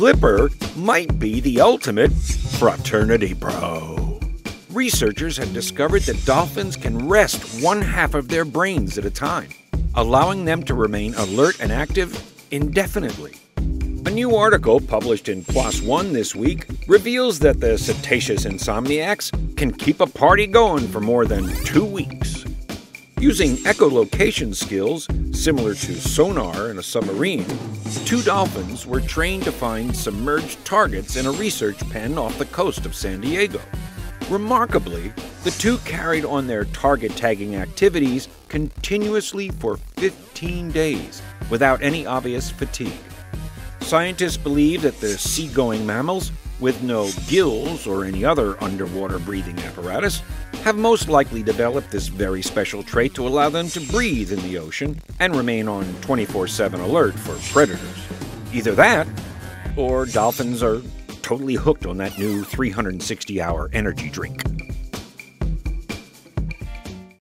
Flipper might be the ultimate fraternity bro. Researchers have discovered that dolphins can rest one half of their brains at a time, allowing them to remain alert and active indefinitely. A new article published in PLOS One this week reveals that the cetaceous insomniacs can keep a party going for more than two weeks. Using echolocation skills, similar to sonar in a submarine, two dolphins were trained to find submerged targets in a research pen off the coast of San Diego. Remarkably, the two carried on their target tagging activities continuously for 15 days without any obvious fatigue. Scientists believe that the seagoing mammals, with no gills or any other underwater breathing apparatus, have most likely developed this very special trait to allow them to breathe in the ocean and remain on 24 7 alert for predators. Either that, or dolphins are totally hooked on that new 360 hour energy drink.